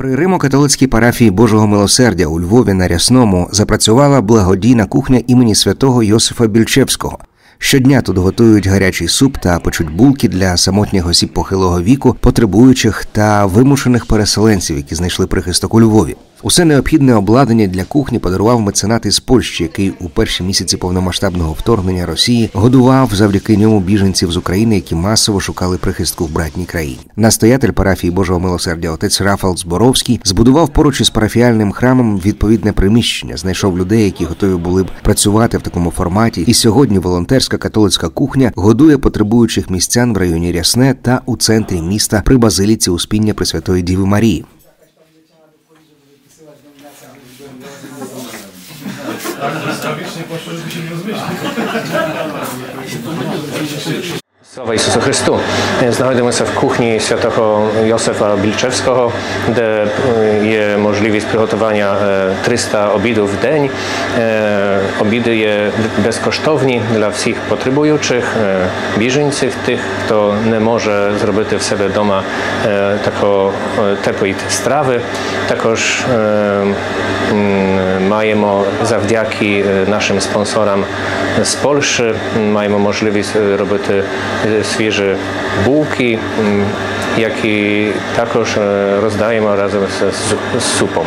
При Римо-католицькій парафії Божого милосердя у Львові на Рясному запрацювала благодійна кухня імені святого Йосифа Більчевського. Щодня тут готують гарячий суп та печуть булки для самотніх осіб похилого віку, потребуючих та вимушених переселенців, які знайшли прихисток у Львові. Усе необхідне обладнання для кухні подарував меценат із Польщі, який у перші місяці повномасштабного вторгнення Росії годував завдяки ньому біженців з України, які масово шукали прихистку в братній країні. Настоятель парафії Божого милосердя отець Рафал Зборовський збудував поруч із парафіальним храмом відповідне приміщення, знайшов людей, які готові були б працювати в такому форматі. І сьогодні волонтерська католицька кухня годує потребуючих містян в районі Рясне та у центрі міста при базиліці Успіння Пресвятої Діви Марії. Tak, tak, błyskawicznie poszło, żeby się nie rozmyślić. Słowa Jezusa Znajdujemy się w kuchni świętego Józefa Bilczewskiego, gdzie e, jest możliwość przygotowania 300 e, obidów w dzień. E, obidy są dla wszystkich potrzebujących, bliżeńców, tych, kto nie może zrobić w sobie doma takiej strawy. Także mamy mm, zawdzięki naszym sponsorom z Polski, mamy możliwość robić Yy, świeże bułki, mm, jak i także rozdajemy razem z, z supą.